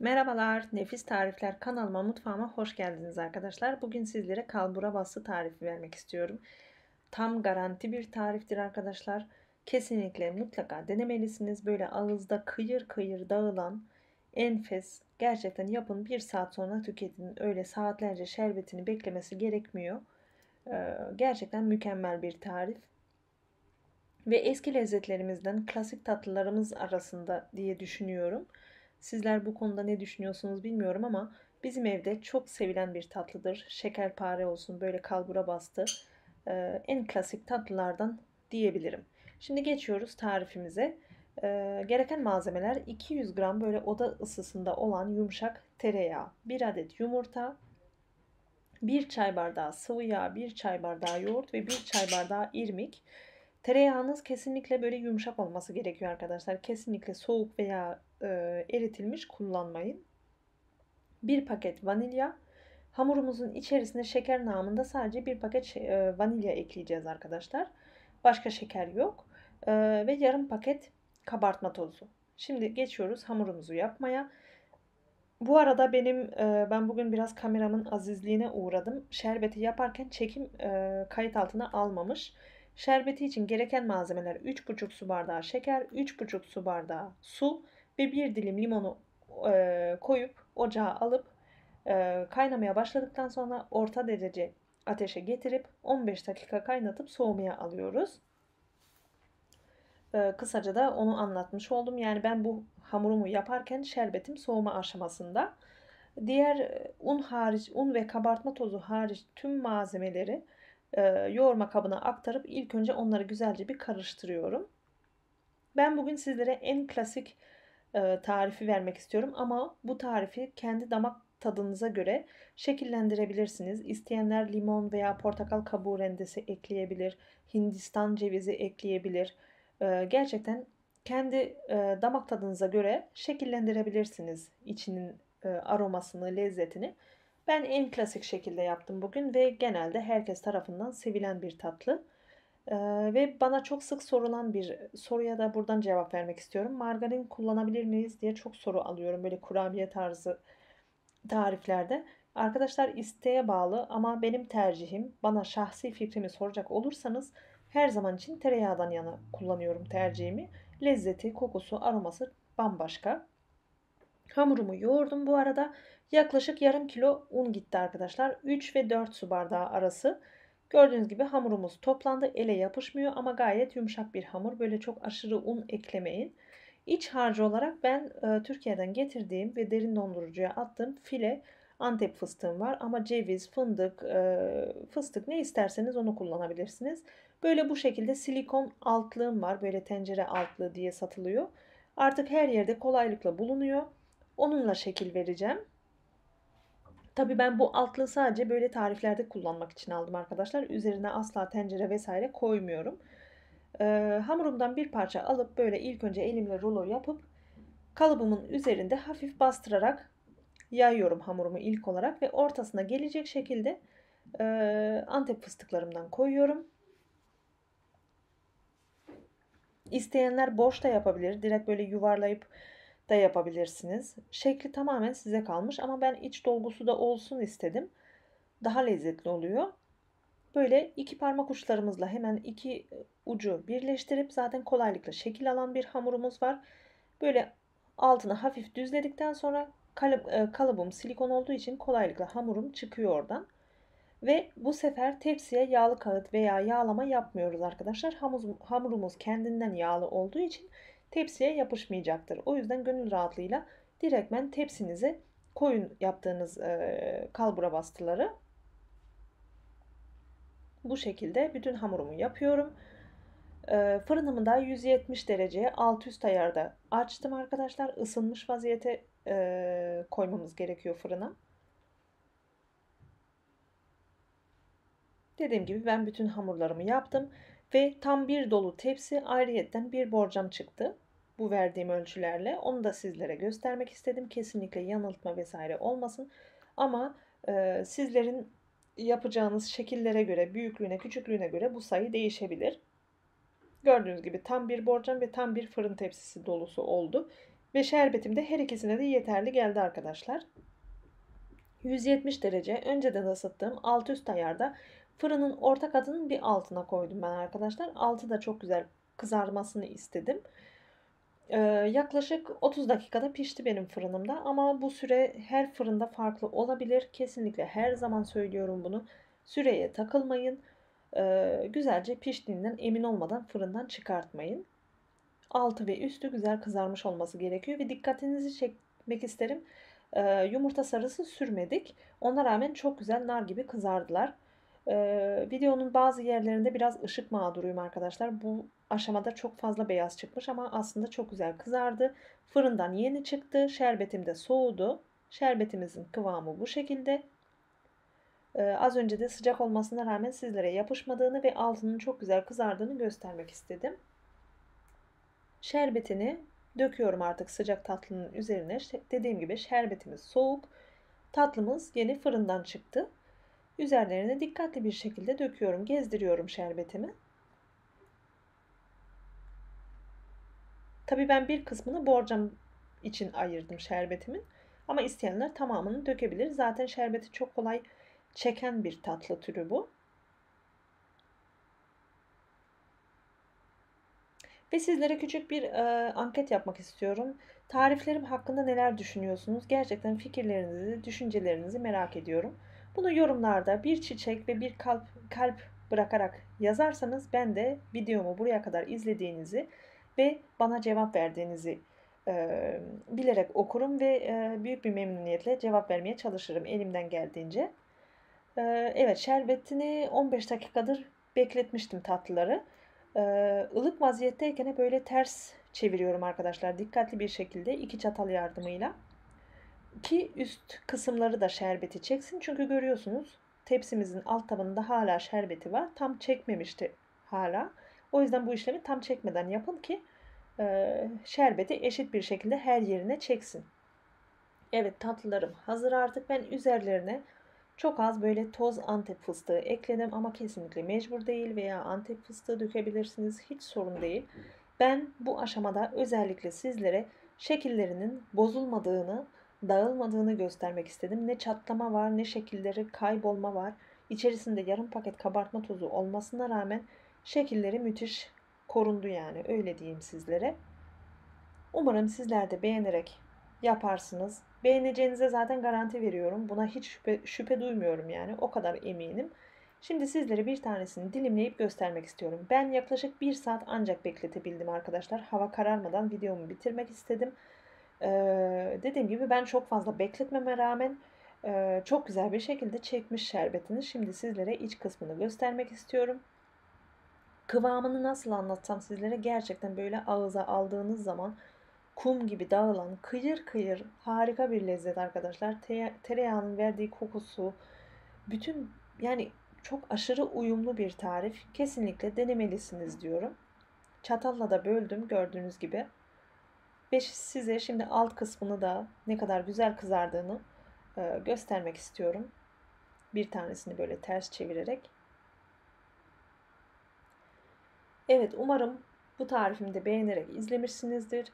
Merhabalar, Nefis Tarifler kanalıma, mutfağıma hoş geldiniz arkadaşlar. Bugün sizlere kalbura bastı tarifi vermek istiyorum. Tam garanti bir tariftir arkadaşlar. Kesinlikle mutlaka denemelisiniz. Böyle ağızda kıyır kıyır dağılan enfes. Gerçekten yapın bir saat sonra tüketin. Öyle saatlerce şerbetini beklemesi gerekmiyor. Ee, gerçekten mükemmel bir tarif. Ve eski lezzetlerimizden klasik tatlılarımız arasında diye düşünüyorum. Sizler bu konuda ne düşünüyorsunuz bilmiyorum ama bizim evde çok sevilen bir tatlıdır. Şekerpare olsun böyle kalbura bastı. Ee, en klasik tatlılardan diyebilirim. Şimdi geçiyoruz tarifimize. Ee, gereken malzemeler 200 gram böyle oda ısısında olan yumuşak tereyağı, 1 adet yumurta, 1 çay bardağı sıvı yağ, 1 çay bardağı yoğurt ve 1 çay bardağı irmik. Tereyağınız kesinlikle böyle yumuşak olması gerekiyor arkadaşlar. Kesinlikle soğuk veya e, eritilmiş kullanmayın. Bir paket vanilya. Hamurumuzun içerisine şeker namında sadece bir paket e, vanilya ekleyeceğiz arkadaşlar. Başka şeker yok. E, ve yarım paket kabartma tozu. Şimdi geçiyoruz hamurumuzu yapmaya. Bu arada benim e, ben bugün biraz kameramın azizliğine uğradım. Şerbeti yaparken çekim e, kayıt altına almamış. Şerbeti için gereken malzemeler 3,5 su bardağı şeker, 3,5 su bardağı su ve bir dilim limonu e, koyup ocağa alıp e, kaynamaya başladıktan sonra orta derece ateşe getirip 15 dakika kaynatıp soğumaya alıyoruz. E, kısaca da onu anlatmış oldum. Yani ben bu hamurumu yaparken şerbetim soğuma aşamasında. Diğer un hariç, un ve kabartma tozu hariç tüm malzemeleri e, yoğurma kabına aktarıp ilk önce onları güzelce bir karıştırıyorum. Ben bugün sizlere en klasik e, tarifi vermek istiyorum ama bu tarifi kendi damak tadınıza göre şekillendirebilirsiniz. İsteyenler limon veya portakal kabuğu rendesi ekleyebilir, Hindistan cevizi ekleyebilir. E, gerçekten kendi damak tadınıza göre şekillendirebilirsiniz içinin aromasını, lezzetini. Ben en klasik şekilde yaptım bugün ve genelde herkes tarafından sevilen bir tatlı. Ee, ve bana çok sık sorulan bir soruya da buradan cevap vermek istiyorum. Margarin kullanabilir miyiz diye çok soru alıyorum böyle kurabiye tarzı tariflerde. Arkadaşlar isteğe bağlı ama benim tercihim bana şahsi fikrimi soracak olursanız her zaman için tereyağdan yana kullanıyorum tercihimi. Lezzeti, kokusu, aroması bambaşka. Hamurumu yoğurdum bu arada. Yaklaşık yarım kilo un gitti arkadaşlar. 3 ve 4 su bardağı arası. Gördüğünüz gibi hamurumuz toplandı. Ele yapışmıyor ama gayet yumuşak bir hamur. Böyle çok aşırı un eklemeyin. İç harcı olarak ben e, Türkiye'den getirdiğim ve derin dondurucuya attığım file Antep fıstığım var. Ama ceviz, fındık, e, fıstık ne isterseniz onu kullanabilirsiniz. Böyle bu şekilde silikon altlığım var. Böyle tencere altlığı diye satılıyor. Artık her yerde kolaylıkla bulunuyor. Onunla şekil vereceğim. Tabi ben bu altlığı sadece böyle tariflerde kullanmak için aldım arkadaşlar. Üzerine asla tencere vesaire koymuyorum. Ee, hamurumdan bir parça alıp böyle ilk önce elimle rulo yapıp kalıbımın üzerinde hafif bastırarak yayıyorum hamurumu ilk olarak ve ortasına gelecek şekilde e, antep fıstıklarımdan koyuyorum. İsteyenler boş da yapabilir. Direkt böyle yuvarlayıp da yapabilirsiniz. Şekli tamamen size kalmış ama ben iç dolgusu da olsun istedim. Daha lezzetli oluyor. Böyle iki parmak uçlarımızla hemen iki ucu birleştirip zaten kolaylıkla şekil alan bir hamurumuz var. Böyle altını hafif düzledikten sonra e, kalıbım silikon olduğu için kolaylıkla hamurum çıkıyor oradan. Ve bu sefer tepsiye yağlı kağıt veya yağlama yapmıyoruz arkadaşlar. Hamurumuz kendinden yağlı olduğu için tepsiye yapışmayacaktır. O yüzden gönül rahatlığıyla direktmen tepsinize koyun yaptığınız e, kalbura bastıları. Bu şekilde bütün hamurumu yapıyorum. E, fırınımı da 170 dereceye alt üst ayarda açtım arkadaşlar. Isınmış vaziyete e, koymamız gerekiyor fırına. Dediğim gibi ben bütün hamurlarımı yaptım. Ve tam bir dolu tepsi ayrıyetten bir borcam çıktı. Bu verdiğim ölçülerle. Onu da sizlere göstermek istedim. Kesinlikle yanıltma vesaire olmasın. Ama e, sizlerin yapacağınız şekillere göre, büyüklüğüne, küçüklüğüne göre bu sayı değişebilir. Gördüğünüz gibi tam bir borcam ve tam bir fırın tepsisi dolusu oldu. Ve şerbetim de her ikisine de yeterli geldi arkadaşlar. 170 derece önceden ısıttığım alt üst ayarda fırının orta katının bir altına koydum ben arkadaşlar. Altı da çok güzel kızarmasını istedim. Ee, yaklaşık 30 dakikada pişti benim fırınımda ama bu süre her fırında farklı olabilir. Kesinlikle her zaman söylüyorum bunu. Süreye takılmayın. Ee, güzelce piştiğinden emin olmadan fırından çıkartmayın. Altı ve üstü güzel kızarmış olması gerekiyor ve dikkatinizi çekmek isterim. Ee, yumurta sarısı sürmedik. Ona rağmen çok güzel nar gibi kızardılar. Ee, videonun bazı yerlerinde biraz ışık mağduruyum arkadaşlar. Bu aşamada çok fazla beyaz çıkmış ama aslında çok güzel kızardı. Fırından yeni çıktı. Şerbetim de soğudu. Şerbetimizin kıvamı bu şekilde. Ee, az önce de sıcak olmasına rağmen sizlere yapışmadığını ve altının çok güzel kızardığını göstermek istedim. Şerbetini döküyorum artık sıcak tatlının üzerine. Dediğim gibi şerbetimiz soğuk. Tatlımız yeni fırından çıktı. Üzerlerine dikkatli bir şekilde döküyorum, gezdiriyorum şerbetimi. Tabi ben bir kısmını borcam için ayırdım şerbetimin. Ama isteyenler tamamını dökebilir. Zaten şerbeti çok kolay çeken bir tatlı türü bu. Ve sizlere küçük bir e, anket yapmak istiyorum. Tariflerim hakkında neler düşünüyorsunuz? Gerçekten fikirlerinizi, düşüncelerinizi merak ediyorum. Bunu yorumlarda bir çiçek ve bir kalp, kalp bırakarak yazarsanız ben de videomu buraya kadar izlediğinizi ve bana cevap verdiğinizi e, bilerek okurum ve e, büyük bir memnuniyetle cevap vermeye çalışırım elimden geldiğince. E, evet şerbetini 15 dakikadır bekletmiştim tatlıları. E, ılık vaziyetteyken böyle ters çeviriyorum arkadaşlar dikkatli bir şekilde iki çatal yardımıyla ki üst kısımları da şerbeti çeksin. Çünkü görüyorsunuz tepsimizin alt tabanında hala şerbeti var. Tam çekmemişti hala. O yüzden bu işlemi tam çekmeden yapın ki e, şerbeti eşit bir şekilde her yerine çeksin. Evet tatlılarım hazır artık. Ben üzerlerine çok az böyle toz antep fıstığı ekledim ama kesinlikle mecbur değil veya antep fıstığı dökebilirsiniz. Hiç sorun değil. Ben bu aşamada özellikle sizlere şekillerinin bozulmadığını dağılmadığını göstermek istedim. Ne çatlama var ne şekilleri kaybolma var. İçerisinde yarım paket kabartma tozu olmasına rağmen şekilleri müthiş korundu yani öyle diyeyim sizlere. Umarım sizler de beğenerek yaparsınız. Beğeneceğinize zaten garanti veriyorum. Buna hiç şüphe, şüphe duymuyorum yani. O kadar eminim. Şimdi sizlere bir tanesini dilimleyip göstermek istiyorum. Ben yaklaşık bir saat ancak bekletebildim arkadaşlar. Hava kararmadan videomu bitirmek istedim. Ee, dediğim gibi ben çok fazla bekletmeme rağmen e, çok güzel bir şekilde çekmiş şerbetini. Şimdi sizlere iç kısmını göstermek istiyorum. Kıvamını nasıl anlatsam sizlere gerçekten böyle ağıza aldığınız zaman kum gibi dağılan kıyır kıyır harika bir lezzet arkadaşlar. tereyağının verdiği kokusu bütün yani çok aşırı uyumlu bir tarif. Kesinlikle denemelisiniz diyorum. Çatalla da böldüm gördüğünüz gibi. Ve size şimdi alt kısmını da ne kadar güzel kızardığını e, göstermek istiyorum. Bir tanesini böyle ters çevirerek. Evet umarım bu tarifimi de beğenerek izlemişsinizdir.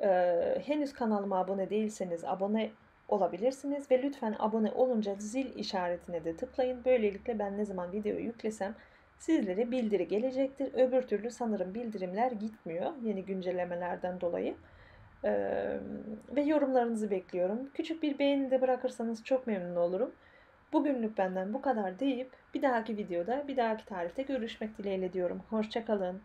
Ee, henüz kanalıma abone değilseniz abone olabilirsiniz ve lütfen abone olunca zil işaretine de tıklayın. Böylelikle ben ne zaman video yüklesem sizlere bildiri gelecektir. Öbür türlü sanırım bildirimler gitmiyor yeni güncellemelerden dolayı. Ee, ve yorumlarınızı bekliyorum. Küçük bir beğeni de bırakırsanız çok memnun olurum. Bugünlük benden bu kadar deyip bir dahaki videoda bir dahaki tarifte görüşmek dileğiyle diyorum. Hoşçakalın.